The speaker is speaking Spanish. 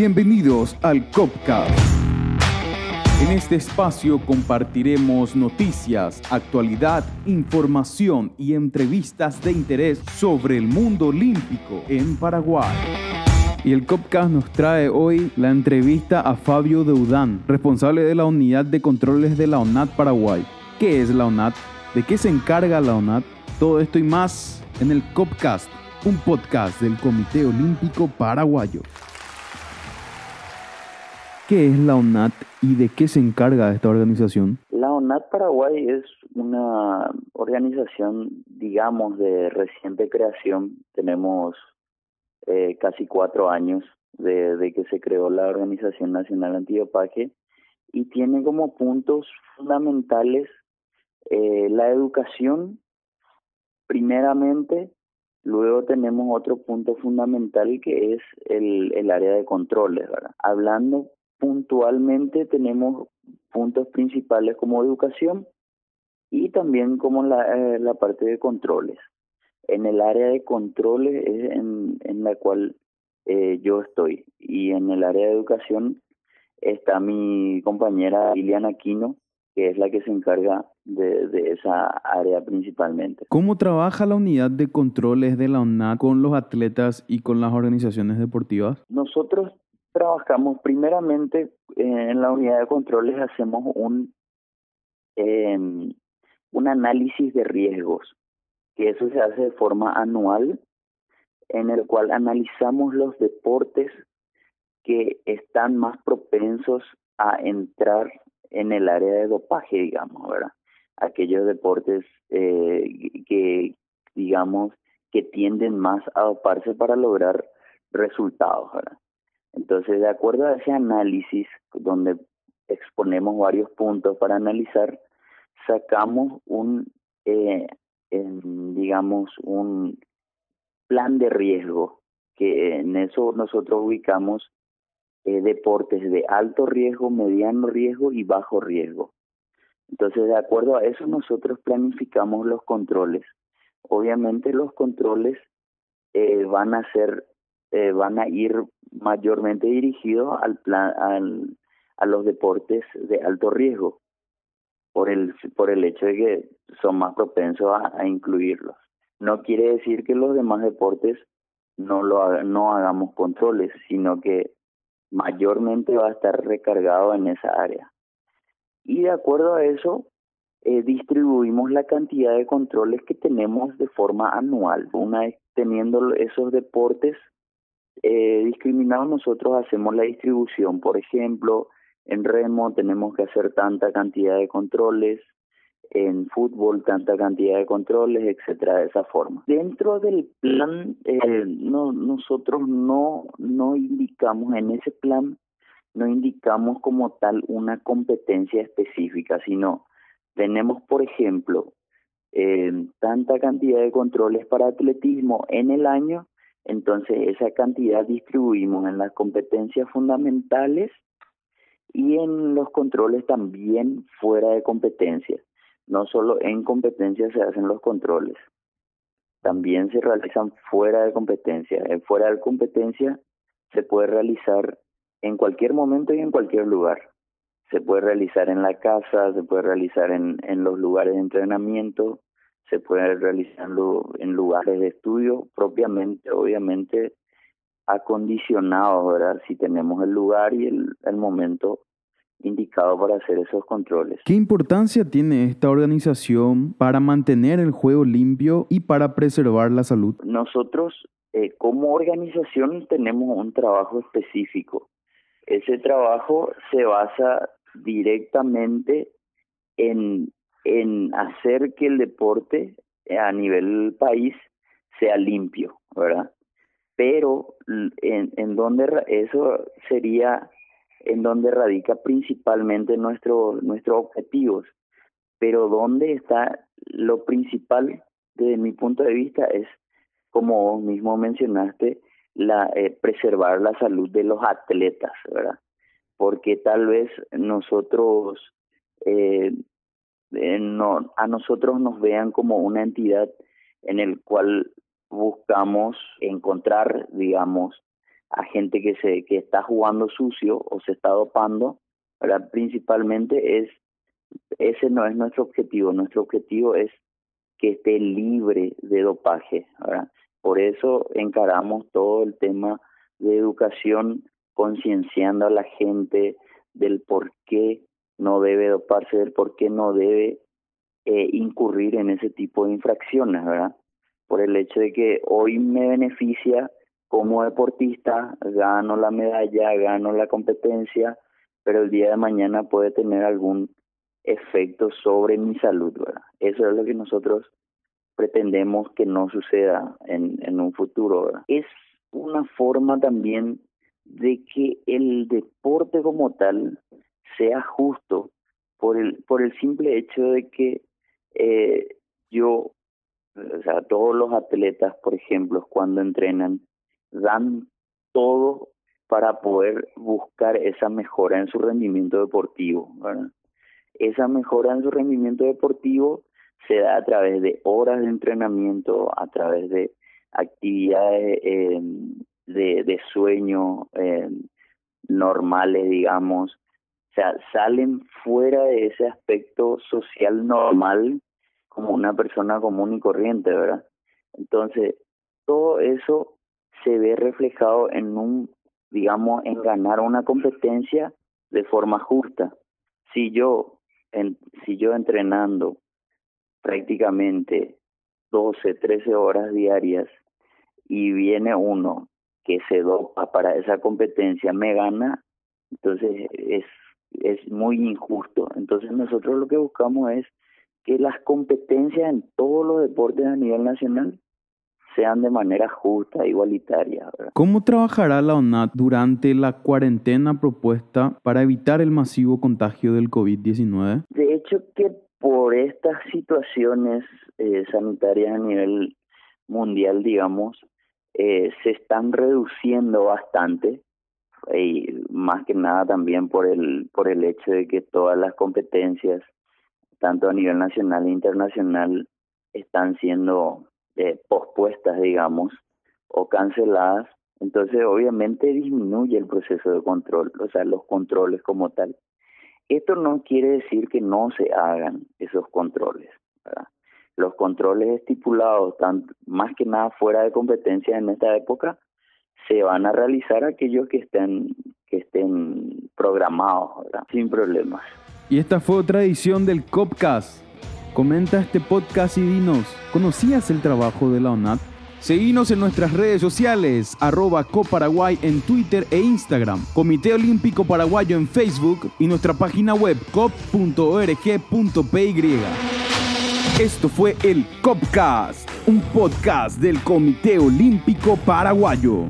Bienvenidos al Copcast. En este espacio compartiremos noticias, actualidad, información y entrevistas de interés sobre el mundo olímpico en Paraguay. Y el Copcast nos trae hoy la entrevista a Fabio Deudán, responsable de la unidad de controles de la ONAT Paraguay. ¿Qué es la ONAT? ¿De qué se encarga la ONAT? Todo esto y más en el Copcast, un podcast del Comité Olímpico Paraguayo. ¿Qué es la ONAT y de qué se encarga esta organización? La ONAT Paraguay es una organización, digamos, de reciente creación. Tenemos eh, casi cuatro años de, que se creó la Organización Nacional Antidopaje y tiene como puntos fundamentales eh, la educación, primeramente, luego tenemos otro punto fundamental que es el, el área de controles, ¿verdad? Hablando puntualmente tenemos puntos principales como educación y también como la, eh, la parte de controles. En el área de controles es en, en la cual eh, yo estoy y en el área de educación está mi compañera Liliana Aquino, que es la que se encarga de, de, esa área principalmente. ¿Cómo trabaja la unidad de controles de la UNAD con los atletas y con las organizaciones deportivas? Nosotros trabajamos primeramente eh, en la unidad de controles hacemos un eh, un análisis de riesgos que eso se hace de forma anual en el cual analizamos los deportes que están más propensos a entrar en el área de dopaje digamos verdad aquellos deportes eh, que digamos que tienden más a doparse para lograr resultados verdad entonces, de acuerdo a ese análisis, donde exponemos varios puntos para analizar, sacamos un, eh, digamos, un plan de riesgo, que en eso nosotros ubicamos eh, deportes de alto riesgo, mediano riesgo y bajo riesgo. Entonces, de acuerdo a eso, nosotros planificamos los controles. Obviamente los controles eh, van a ser eh, van a ir mayormente dirigidos al plan, al, a los deportes de alto riesgo por el por el hecho de que son más propensos a, incluirlos. No quiere decir que los demás deportes no lo no hagamos controles, sino que mayormente va a estar recargado en esa área. Y de acuerdo a eso, eh, distribuimos la cantidad de controles que tenemos de forma anual. Una vez teniendo esos deportes eh, discriminados nosotros hacemos la distribución. Por ejemplo, en remo tenemos que hacer tanta cantidad de controles, en fútbol tanta cantidad de controles, etcétera, de esa forma. Dentro del plan, eh, no, nosotros no, no indicamos en ese plan, no indicamos como tal una competencia específica, sino tenemos, por ejemplo, eh, tanta cantidad de controles para atletismo en el año entonces, esa cantidad distribuimos en las competencias fundamentales y en los controles también fuera de competencia. No solo en competencia se hacen los controles, también se realizan fuera de competencia. Fuera de competencia se puede realizar en cualquier momento y en cualquier lugar. Se puede realizar en la casa, se puede realizar en, en los lugares de entrenamiento, se puede realizar en lugares de estudio propiamente, obviamente acondicionados, ¿verdad? Si tenemos el lugar y el, el momento indicado para hacer esos controles. ¿Qué importancia tiene esta organización para mantener el juego limpio y para preservar la salud? Nosotros eh, como organización tenemos un trabajo específico. Ese trabajo se basa directamente en en hacer que el deporte a nivel país sea limpio, ¿verdad? Pero en, en donde eso sería en donde radica principalmente nuestro, nuestros objetivos. Pero donde está lo principal, desde mi punto de vista, es, como vos mismo mencionaste, la eh, preservar la salud de los atletas, ¿verdad? Porque tal vez nosotros eh, eh, no, a nosotros nos vean como una entidad en el cual buscamos encontrar, digamos, a gente que se que está jugando sucio o se está dopando, ¿verdad? principalmente es ese no es nuestro objetivo, nuestro objetivo es que esté libre de dopaje. Por eso encaramos todo el tema de educación concienciando a la gente del por qué no debe doparse, del por qué no debe eh, incurrir en ese tipo de infracciones, ¿verdad? Por el hecho de que hoy me beneficia como deportista, gano la medalla, gano la competencia, pero el día de mañana puede tener algún efecto sobre mi salud, ¿verdad? Eso es lo que nosotros pretendemos que no suceda en, en un futuro, ¿verdad? Es una forma también de que el deporte como tal sea justo por el por el simple hecho de que eh, yo o sea todos los atletas por ejemplo cuando entrenan dan todo para poder buscar esa mejora en su rendimiento deportivo esa mejora en su rendimiento deportivo se da a través de horas de entrenamiento a través de actividades eh, de, sueño eh, normales, digamos, o sea, salen fuera de ese aspecto social normal como una persona común y corriente, ¿verdad? Entonces, todo eso se ve reflejado en un, digamos, en ganar una competencia de forma justa. Si yo, en, si yo entrenando prácticamente 12, 13 horas diarias y viene uno que se dopa para esa competencia me gana, entonces es, es muy injusto. Entonces nosotros lo que buscamos es que las competencias en todos los deportes a nivel nacional sean de manera justa, igualitaria. ¿Cómo trabajará la ONAT durante la cuarentena propuesta para evitar el masivo contagio del COVID-19? De hecho, que por estas situaciones eh, sanitarias a nivel mundial, digamos, eh, se están reduciendo bastante y más que nada también por el por el hecho de que todas las competencias tanto a nivel nacional e internacional están siendo eh, pospuestas digamos o canceladas. Entonces obviamente disminuye el proceso de control o sea los controles como tal. Esto no quiere decir que no se hagan esos controles los controles estipulados, tanto, más que nada fuera de competencia en esta época, se van a realizar aquellos que estén, que estén programados, sin problemas. Y esta fue otra edición del Copcast. Comenta este podcast y dinos, ¿conocías el trabajo de la ONAT? Seguinos en nuestras redes sociales, arroba Coparaguay en Twitter e Instagram, Comité Olímpico Paraguayo en Facebook y nuestra página web cop.org.py. Esto fue el Copcast, un podcast del Comité Olímpico Paraguayo.